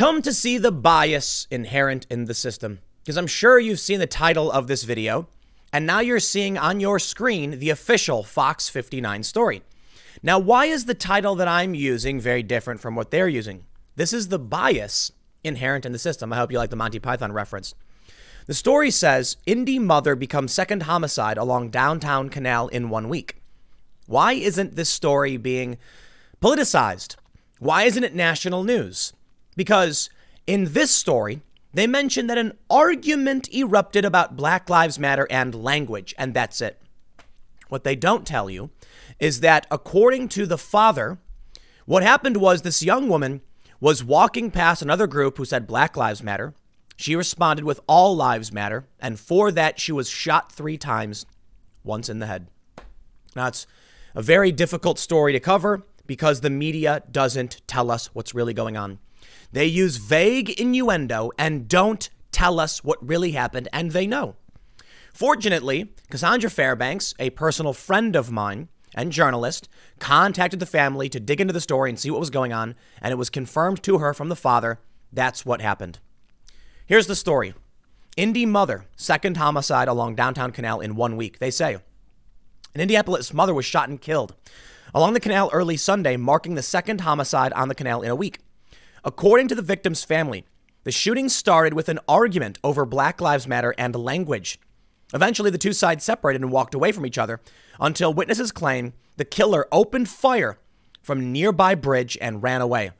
come to see the bias inherent in the system. Because I'm sure you've seen the title of this video, and now you're seeing on your screen the official Fox 59 story. Now, why is the title that I'm using very different from what they're using? This is the bias inherent in the system. I hope you like the Monty Python reference. The story says Indy mother becomes second homicide along downtown canal in one week. Why isn't this story being politicized? Why isn't it national news? Because in this story, they mention that an argument erupted about Black Lives Matter and language, and that's it. What they don't tell you is that according to the father, what happened was this young woman was walking past another group who said Black Lives Matter. She responded with All Lives Matter, and for that, she was shot three times, once in the head. Now, it's a very difficult story to cover because the media doesn't tell us what's really going on. They use vague innuendo and don't tell us what really happened, and they know. Fortunately, Cassandra Fairbanks, a personal friend of mine and journalist, contacted the family to dig into the story and see what was going on, and it was confirmed to her from the father that's what happened. Here's the story Indy mother, second homicide along downtown canal in one week. They say an Indianapolis mother was shot and killed along the canal early Sunday, marking the second homicide on the canal in a week. According to the victim's family, the shooting started with an argument over Black Lives Matter and language. Eventually, the two sides separated and walked away from each other until witnesses claim the killer opened fire from nearby bridge and ran away.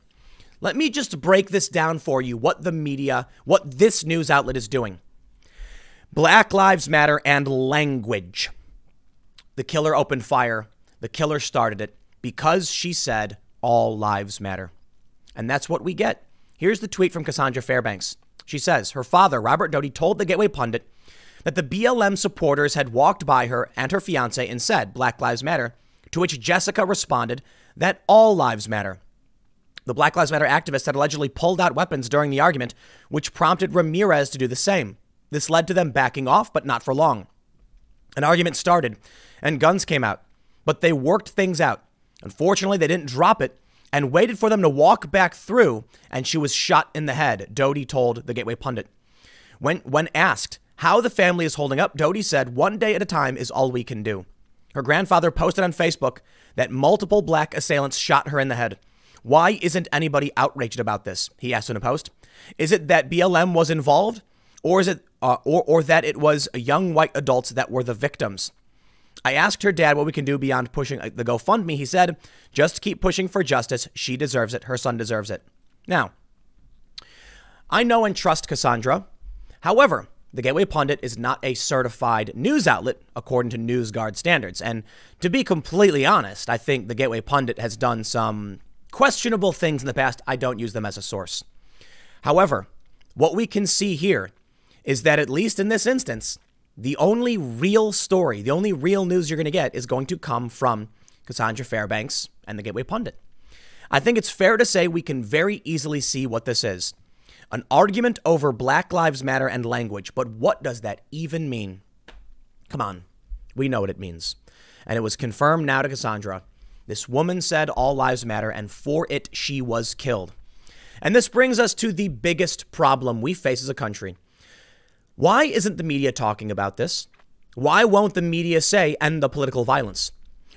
Let me just break this down for you what the media, what this news outlet is doing. Black Lives Matter and language. The killer opened fire. The killer started it because she said all lives matter. And that's what we get. Here's the tweet from Cassandra Fairbanks. She says her father, Robert Doty, told the Gateway Pundit that the BLM supporters had walked by her and her fiance and said, Black Lives Matter, to which Jessica responded that all lives matter. The Black Lives Matter activists had allegedly pulled out weapons during the argument, which prompted Ramirez to do the same. This led to them backing off, but not for long. An argument started, and guns came out, but they worked things out. Unfortunately, they didn't drop it and waited for them to walk back through, and she was shot in the head, Doty told the Gateway Pundit. When, when asked how the family is holding up, Doty said, one day at a time is all we can do. Her grandfather posted on Facebook that multiple black assailants shot her in the head. Why isn't anybody outraged about this? He asked in a post. Is it that BLM was involved, or is it, uh, or, or that it was young white adults that were the victims? I asked her dad what we can do beyond pushing uh, the GoFundMe. He said, just keep pushing for justice. She deserves it. Her son deserves it. Now, I know and trust Cassandra. However, the Gateway Pundit is not a certified news outlet according to NewsGuard standards. And to be completely honest, I think the Gateway Pundit has done some questionable things in the past. I don't use them as a source. However, what we can see here is that, at least in this instance, the only real story, the only real news you're going to get is going to come from Cassandra Fairbanks and the Gateway Pundit. I think it's fair to say we can very easily see what this is an argument over Black Lives Matter and language. But what does that even mean? Come on, we know what it means. And it was confirmed now to Cassandra. This woman said all lives matter, and for it, she was killed. And this brings us to the biggest problem we face as a country. Why isn't the media talking about this? Why won't the media say end the political violence?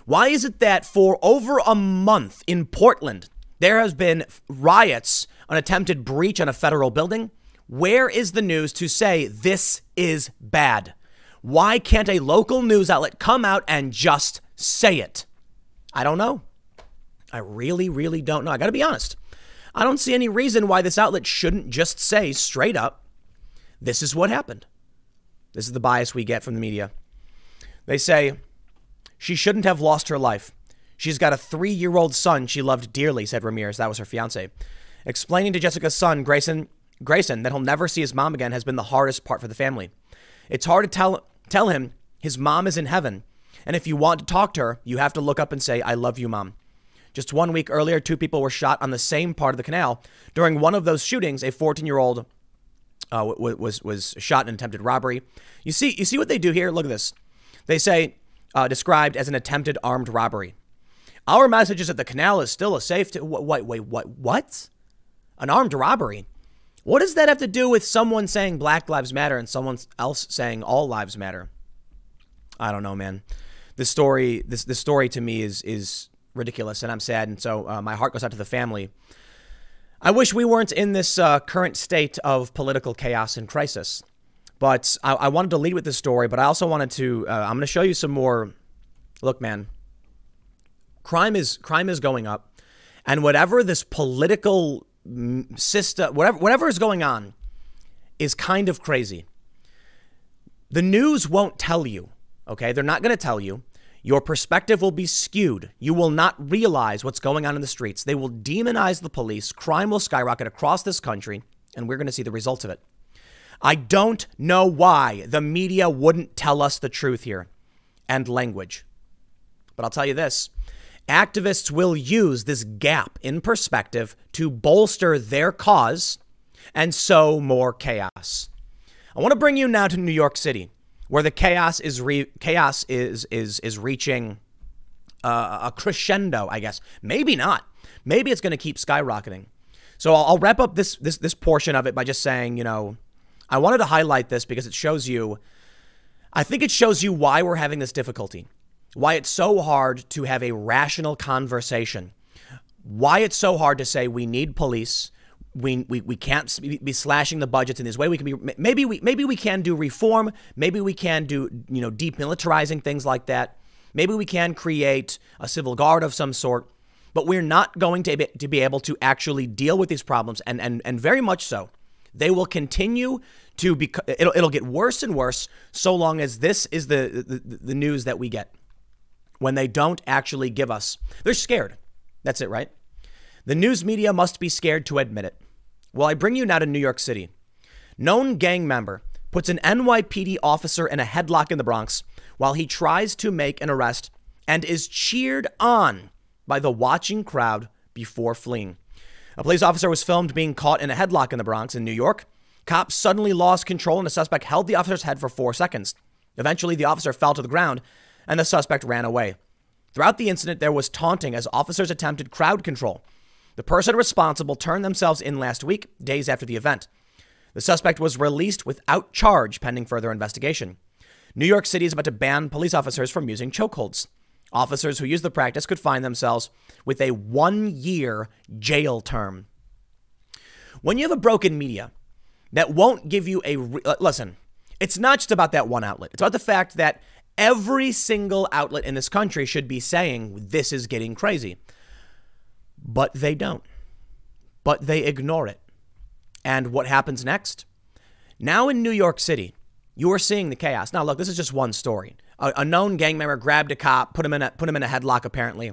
Why is it that for over a month in Portland, there has been riots, an attempted breach on a federal building? Where is the news to say this is bad? Why can't a local news outlet come out and just say it? I don't know. I really, really don't know. I got to be honest. I don't see any reason why this outlet shouldn't just say straight up, this is what happened. This is the bias we get from the media. They say, she shouldn't have lost her life. She's got a three year old son she loved dearly, said Ramirez. That was her fiance. Explaining to Jessica's son, Grayson, Grayson, that he'll never see his mom again has been the hardest part for the family. It's hard to tell, tell him his mom is in heaven. And if you want to talk to her, you have to look up and say, I love you, mom. Just one week earlier, two people were shot on the same part of the canal. During one of those shootings, a 14 year old uh, was was shot in attempted robbery. You see, you see what they do here. Look at this. They say uh, described as an attempted armed robbery. Our message is that the canal is still a safe. T- wait, wait, what? What? An armed robbery? What does that have to do with someone saying Black Lives Matter and someone else saying all lives matter? I don't know, man. This story, this this story to me is is ridiculous, and I'm sad, and so uh, my heart goes out to the family. I wish we weren't in this uh, current state of political chaos and crisis. But I, I, wanted to lead with this story, but I also wanted to. Uh, I'm going to show you some more. Look, man, crime is crime is going up, and whatever this political system, whatever whatever is going on, is kind of crazy. The news won't tell you. Okay, they're not going to tell you. Your perspective will be skewed. You will not realize what's going on in the streets. They will demonize the police. Crime will skyrocket across this country, and we're going to see the results of it. I don't know why the media wouldn't tell us the truth here and language. But I'll tell you this activists will use this gap in perspective to bolster their cause and sow more chaos. I want to bring you now to New York City where the chaos is re- chaos is is is reaching uh, a crescendo, I guess. Maybe not. Maybe it's going to keep skyrocketing. So I'll, I'll wrap up this this this portion of it by just saying, you know, I wanted to highlight this because it shows you. I think it shows you why we're having this difficulty, why it's so hard to have a rational conversation, why it's so hard to say we need police, we, we, we can't be slashing the budgets in this way. We can be maybe we maybe we can do reform. Maybe we can do you know demilitarizing things like that. Maybe we can create a civil guard of some sort. But we're not going to be, to be able to actually deal with these problems, and and and very much so. They will continue to be. It'll it'll get worse and worse so long as this is the, the the news that we get. When they don't actually give us, they're scared. That's it, right? The news media must be scared to admit it. Well, I bring you now to New York City. Known gang member puts an NYPD officer in a headlock in the Bronx while he tries to make an arrest and is cheered on by the watching crowd before fleeing. A police officer was filmed being caught in a headlock in the Bronx in New York. Cops suddenly lost control and the suspect held the officer's head for four seconds. Eventually, the officer fell to the ground and the suspect ran away. Throughout the incident, there was taunting as officers attempted crowd control. The person responsible turned themselves in last week, days after the event. The suspect was released without charge pending further investigation. New York City is about to ban police officers from using chokeholds. Officers who use the practice could find themselves with a one year jail term. When you have a broken media that won't give you a. Re- uh, listen, it's not just about that one outlet, it's about the fact that every single outlet in this country should be saying this is getting crazy. But they don't. But they ignore it. And what happens next? Now in New York City, you are seeing the chaos. Now, look, this is just one story. A, a known gang member grabbed a cop, put him in a put him in a headlock. Apparently,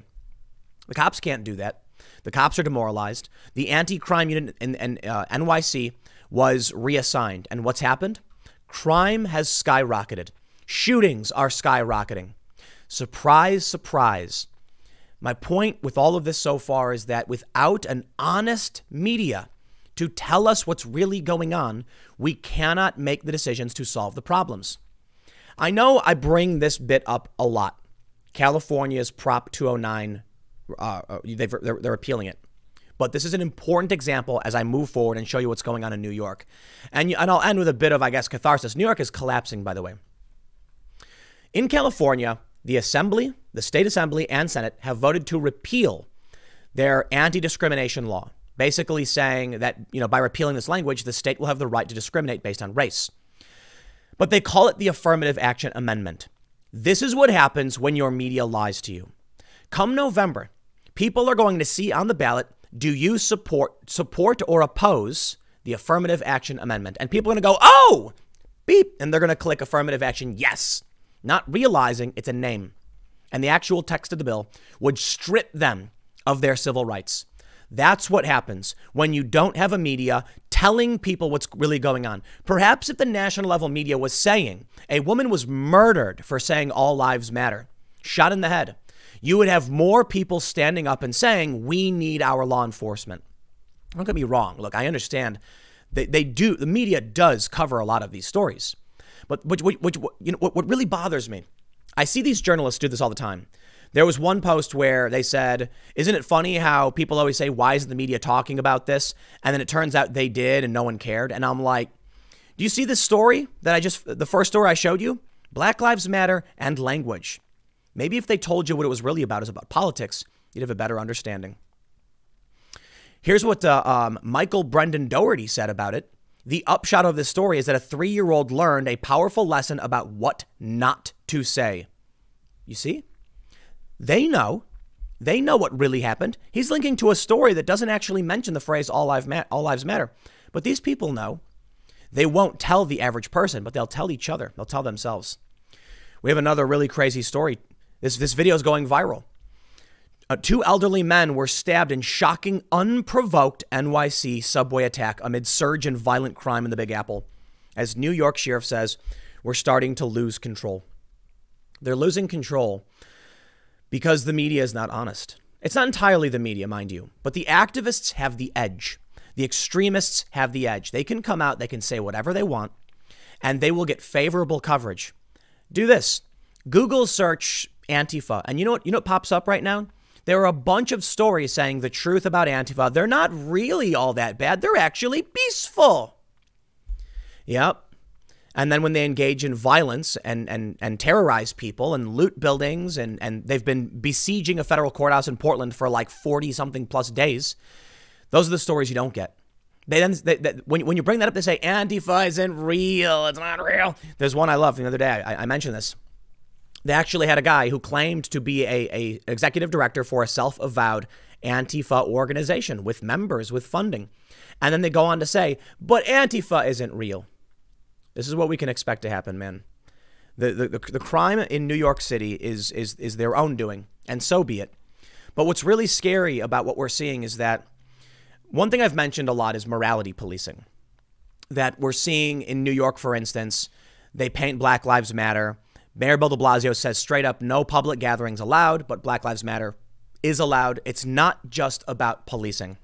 the cops can't do that. The cops are demoralized. The anti-crime unit in, in uh, NYC was reassigned, and what's happened? Crime has skyrocketed. Shootings are skyrocketing. Surprise, surprise. My point with all of this so far is that without an honest media to tell us what's really going on, we cannot make the decisions to solve the problems. I know I bring this bit up a lot. California's Prop 209, uh, uh they're, they're appealing it. But this is an important example as I move forward and show you what's going on in New York. And, and I'll end with a bit of, I guess, catharsis. New York is collapsing, by the way. In California, the Assembly, the State Assembly, and Senate have voted to repeal their anti discrimination law, basically saying that, you know, by repealing this language, the state will have the right to discriminate based on race. But they call it the Affirmative Action Amendment. This is what happens when your media lies to you. Come November, people are going to see on the ballot do you support support or oppose the affirmative action amendment and people are going to go oh beep and they're going to click affirmative action yes not realizing it's a name. And the actual text of the bill would strip them of their civil rights. That's what happens when you don't have a media telling people what's really going on. Perhaps if the national level media was saying a woman was murdered for saying all lives matter, shot in the head, you would have more people standing up and saying, we need our law enforcement. Don't get me wrong. Look, I understand they, they do, the media does cover a lot of these stories. But which, which, which you know, what, what really bothers me, I see these journalists do this all the time. There was one post where they said, Isn't it funny how people always say, Why isn't the media talking about this? And then it turns out they did and no one cared. And I'm like, Do you see this story that I just, the first story I showed you? Black Lives Matter and language. Maybe if they told you what it was really about is about politics, you'd have a better understanding. Here's what uh, um, Michael Brendan Dougherty said about it. The upshot of this story is that a three year old learned a powerful lesson about what not to say. You see? They know. They know what really happened. He's linking to a story that doesn't actually mention the phrase all, lives matter. But these people know. They won't tell the average person, but they'll tell each other. They'll tell themselves. We have another really crazy story. This, this video is going viral. Uh, two elderly men were stabbed in shocking, unprovoked NYC subway attack amid surge in violent crime in the Big Apple. As New York sheriff says, we're starting to lose control. They're losing control because the media is not honest. It's not entirely the media, mind you, but the activists have the edge. The extremists have the edge. They can come out, they can say whatever they want, and they will get favorable coverage. Do this Google search Antifa, and you know what? You know what pops up right now? There are a bunch of stories saying the truth about Antifa. They're not really all that bad. They're actually peaceful. Yep. And then when they engage in violence and, and, and terrorize people and loot buildings, and, and they've been besieging a federal courthouse in Portland for like 40 something plus days, those are the stories you don't get. They then, they, they, when, when you bring that up, they say Antifa isn't real. It's not real. There's one I love the other day. I, I mentioned this. They actually had a guy who claimed to be a, a executive director for a self-avowed Antifa organization with members, with funding. And then they go on to say, but Antifa isn't real. This is what we can expect to happen, man. The, the, the, the crime in New York City is, is, is their own doing, and so be it. But what's really scary about what we're seeing is that one thing I've mentioned a lot is morality policing. That we're seeing in New York, for instance, they paint Black Lives Matter Mayor Bill de Blasio says straight up no public gatherings allowed, but Black Lives Matter is allowed. It's not just about policing.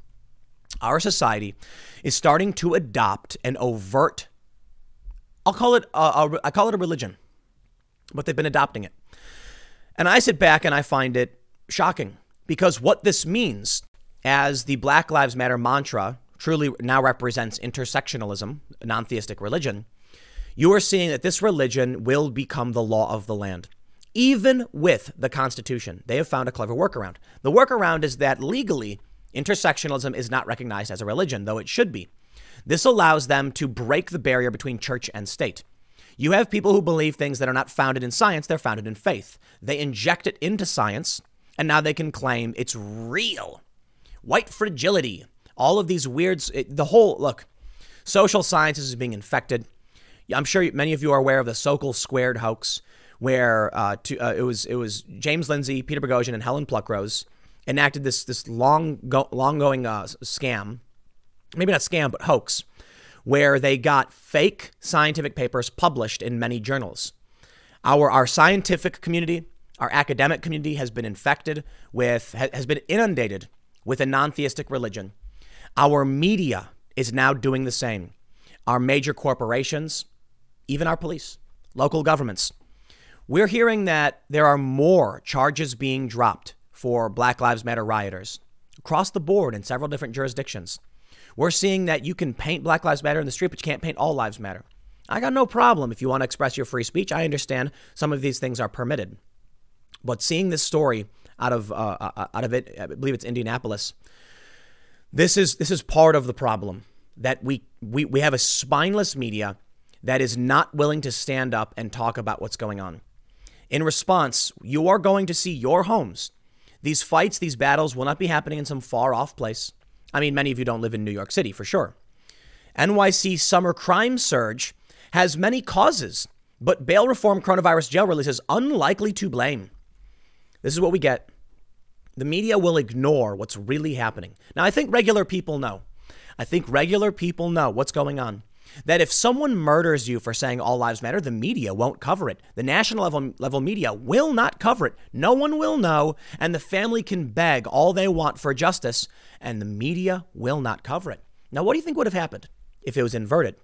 Our society is starting to adopt an overt, I'll call it, a, a, I call it a religion, but they've been adopting it. And I sit back and I find it shocking because what this means, as the Black Lives Matter mantra truly now represents intersectionalism, a non theistic religion, you are seeing that this religion will become the law of the land. Even with the Constitution, they have found a clever workaround. The workaround is that legally, intersectionalism is not recognized as a religion, though it should be. This allows them to break the barrier between church and state. You have people who believe things that are not founded in science, they're founded in faith. They inject it into science, and now they can claim it's real. White fragility, all of these weirds, the whole look, social sciences is being infected. I'm sure many of you are aware of the Sokal Squared hoax, where uh, to, uh, it was it was James Lindsay, Peter Boghossian, and Helen Pluckrose enacted this this long go, long going uh, scam, maybe not scam but hoax, where they got fake scientific papers published in many journals. Our our scientific community, our academic community has been infected with has been inundated with a non-theistic religion. Our media is now doing the same. Our major corporations, even our police, local governments. We're hearing that there are more charges being dropped for Black Lives Matter rioters across the board in several different jurisdictions. We're seeing that you can paint Black Lives Matter in the street, but you can't paint All Lives Matter. I got no problem if you want to express your free speech. I understand some of these things are permitted. But seeing this story out of uh, uh out of it, I believe it's Indianapolis. This is this is part of the problem that we we, we have a spineless media that is not willing to stand up and talk about what's going on. In response, you are going to see your homes. These fights, these battles will not be happening in some far off place. I mean, many of you don't live in New York City for sure. NYC summer crime surge has many causes, but bail reform coronavirus jail release is unlikely to blame. This is what we get. The media will ignore what's really happening. Now, I think regular people know. I think regular people know what's going on that if someone murders you for saying all lives matter, the media won't cover it. The national level, level media will not cover it. No one will know, and the family can beg all they want for justice, and the media will not cover it. Now, what do you think would have happened if it was inverted?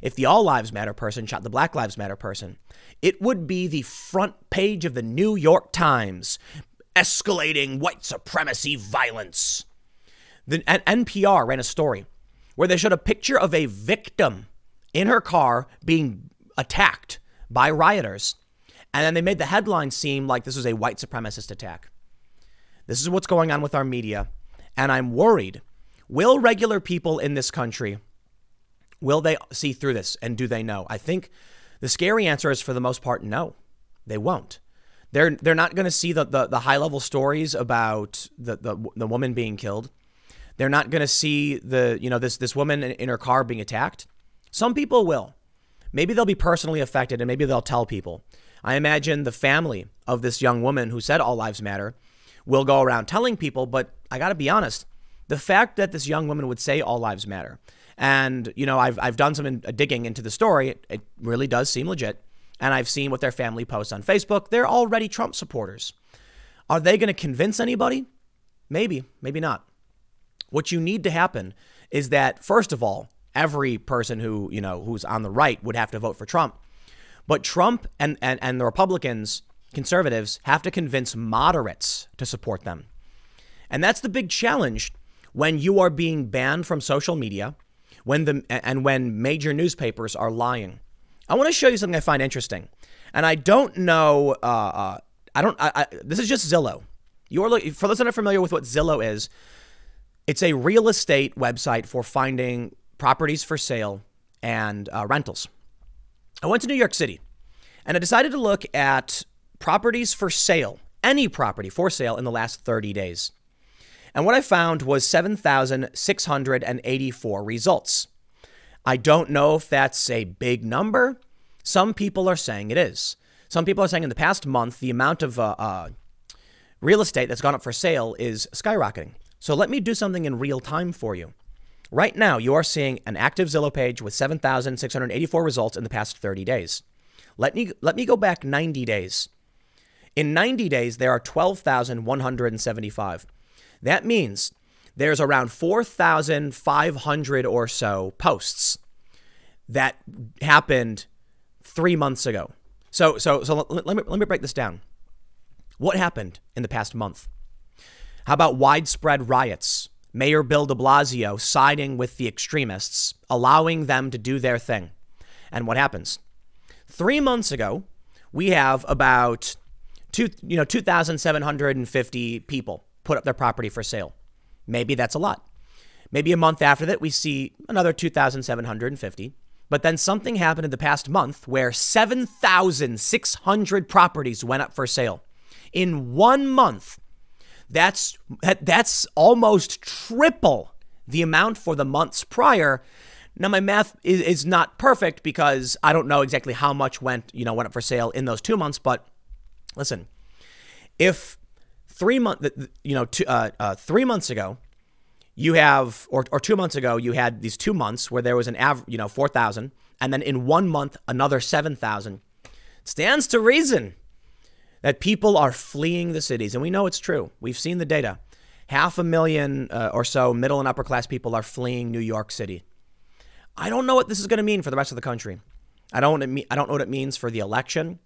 If the All Lives Matter person shot the Black Lives Matter person, it would be the front page of the New York Times. escalating white supremacy violence. The NPR ran a story where they showed a picture of a victim in her car being attacked by rioters. And then they made the headline seem like this was a white supremacist attack. This is what's going on with our media. And I'm worried. Will regular people in this country, will they see through this? And do they know? I think the scary answer is for the most part, no, they won't. They're, they're not going to see the, the, the high level stories about the, the, the woman being killed. They're not going to see the, you know, this, this woman in, her car being attacked. Some people will. Maybe they'll be personally affected and maybe they'll tell people. I imagine the family of this young woman who said all lives matter will go around telling people, but I got to be honest, the fact that this young woman would say all lives matter, and you know, I've I've done some in, uh, digging into the story. It, it really does seem legit, and I've seen what their family posts on Facebook. They're already Trump supporters. Are they going to convince anybody? Maybe, maybe not. What you need to happen is that first of all, every person who you know who's on the right would have to vote for Trump. But Trump and, and, and the Republicans, conservatives, have to convince moderates to support them. And that's the big challenge when you are being banned from social media, when the and when major newspapers are lying. I want to show you something I find interesting, and I don't know. Uh, uh, I don't. I, I, this is just Zillow. You're for those that are familiar with what Zillow is. It's a real estate website for finding properties for sale and uh, rentals. I went to New York City and I decided to look at properties for sale, any property for sale in the last 30 days. And what I found was 7,684 results. I don't know if that's a big number. Some people are saying it is. Some people are saying in the past month, the amount of uh, uh, real estate that's gone up for sale is skyrocketing. So let me do something in real time for you. Right now, you are seeing an active Zillow page with 7,684 results in the past 30 days. Let me, let me go back 90 days. In 90 days, there are 12,175. That means there's around 4,500 or so posts that happened three months ago. So, so, so let, me, let me break this down. What happened in the past month? How about widespread riots? Mayor Bill de Blasio siding with the extremists, allowing them to do their thing. And what happens? Three months ago, we have about two, you know, 2,750 people put up their property for sale. Maybe that's a lot. Maybe a month after that, we see another 2,750. But then something happened in the past month where 7,600 properties went up for sale. In one month, that's that's almost triple the amount for the months prior. Now my math is, is not perfect because I don't know exactly how much went you know went up for sale in those two months. But listen, if three month you know two, uh, uh, three months ago you have or, or two months ago you had these two months where there was an average you know 4000 and then in one month another 7000 stands to reason that people are fleeing the cities. And we know it's true. We've seen the data. Half a million uh, or so middle and upper class people are fleeing New York City. I don't know what this is going to mean for the rest of the country. I don't, I don't know what it means for the election.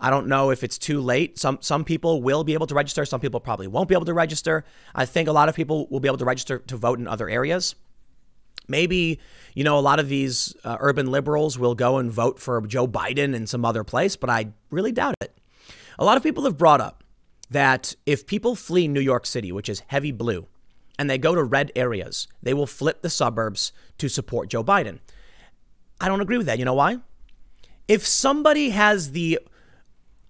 I don't know if it's too late. Some some people will be able to register. Some people probably won't be able to register. I think a lot of people will be able to register to vote in other areas. Maybe you know a lot of these uh, urban liberals will go and vote for Joe Biden in some other place, but I really doubt it. A lot of people have brought up that if people flee New York City, which is heavy blue, and they go to red areas, they will flip the suburbs to support Joe Biden. I don't agree with that. You know why? If somebody has the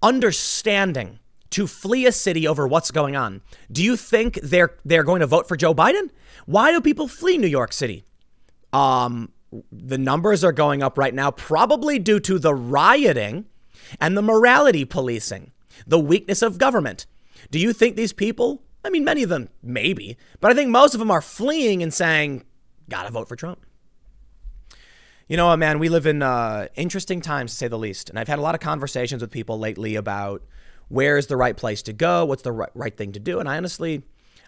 understanding to flee a city over what's going on, do you think they're they're going to vote for Joe Biden? Why do people flee New York City? Um, the numbers are going up right now, probably due to the rioting and the morality policing the weakness of government. Do you think these people, I mean, many of them maybe, but I think most of them are fleeing and saying, gotta vote for Trump? You know, man, we live in uh, interesting times to say the least. And I've had a lot of conversations with people lately about where's the right place to go, what's the right, right thing to do. And I honestly,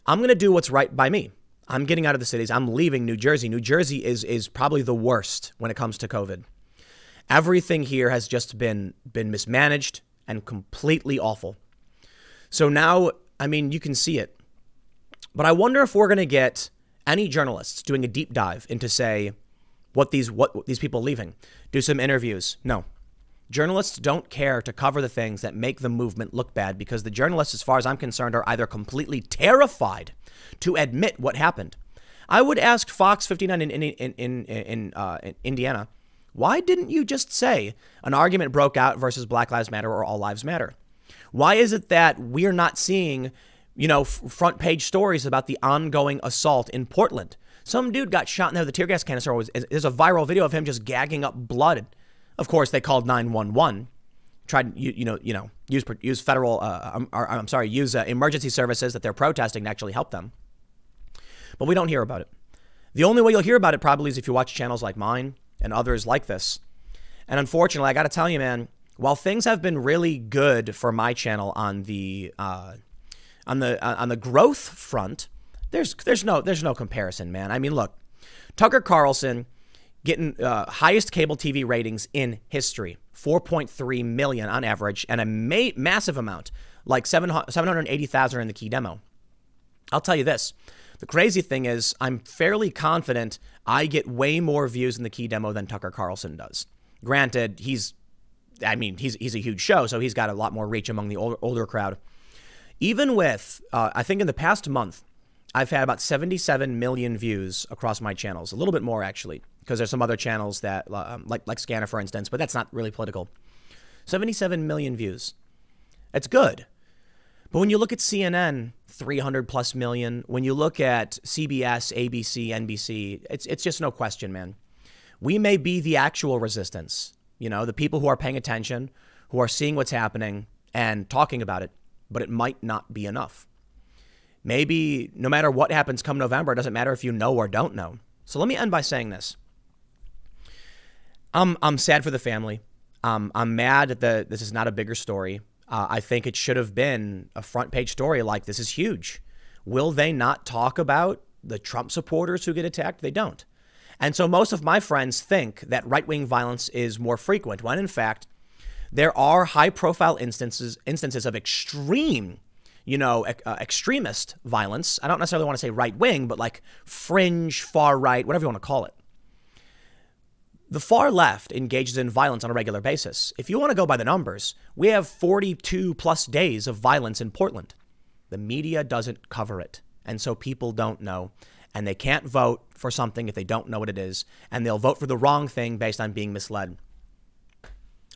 I'm going to do what's right by me. I'm getting out of the cities. I'm leaving New Jersey. New Jersey is is probably the worst when it comes to COVID. Everything here has just been been mismanaged and completely awful. So now I mean, you can see it. But I wonder if we're going to get any journalists doing a deep dive into, say, what these what these people leaving, do some interviews. No, Journalists don't care to cover the things that make the movement look bad because the journalists, as far as I'm concerned, are either completely terrified to admit what happened. I would ask Fox 59 in, in, in, in, in, uh, in Indiana, why didn't you just say an argument broke out versus Black Lives Matter or All Lives Matter? Why is it that we're not seeing, you know, front page stories about the ongoing assault in Portland? Some dude got shot in there with a tear gas canister. There's a viral video of him just gagging up blood of course, they called 911, tried you, you know you know use use federal uh, I'm, um, I'm sorry use uh, emergency services that they're protesting to actually help them. But we don't hear about it. The only way you'll hear about it probably is if you watch channels like mine and others like this. And unfortunately, I got to tell you, man, while things have been really good for my channel on the uh, on the uh, on the growth front, there's there's no there's no comparison, man. I mean, look, Tucker Carlson getting uh, highest cable TV ratings in history 4.3 million on average, and a ma- massive amount, like 700, 780,000 in the key demo. I'll tell you this the crazy thing is, I'm fairly confident I get way more views in the key demo than Tucker Carlson does. Granted, he's, I mean, he's, he's a huge show, so he's got a lot more reach among the older, older crowd. Even with, uh, I think in the past month, I've had about 77 million views across my channels, a little bit more actually because there's some other channels that, um, like like Scanner, for instance, but that's not really political. 77 million views. That's good. But when you look at CNN, 300 plus million. When you look at CBS, ABC, NBC, it's it's just no question, man. We may be the actual resistance. You know, the people who are paying attention, who are seeing what's happening and talking about it, but it might not be enough. Maybe no matter what happens come November, it doesn't matter if you know or don't know. So let me end by saying this. I'm I'm sad for the family. Um, I'm mad that this is not a bigger story. Uh, I think it should have been a front page story like this is huge. Will they not talk about the Trump supporters who get attacked? They don't. And so most of my friends think that right wing violence is more frequent, when in fact, there are high profile instances instances of extreme, you know, uh, extremist violence. I don't necessarily want to say right wing, but like fringe, far right, whatever you want to call it. The far left engages in violence on a regular basis. If you want to go by the numbers, we have 42 plus days of violence in Portland. The media doesn't cover it. And so people don't know. And they can't vote for something if they don't know what it is. And they'll vote for the wrong thing based on being misled.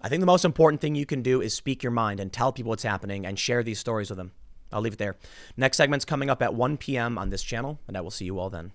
I think the most important thing you can do is speak your mind and tell people what's happening and share these stories with them. I'll leave it there. Next segment's coming up at 1 p.m. on this channel, and I will see you all then.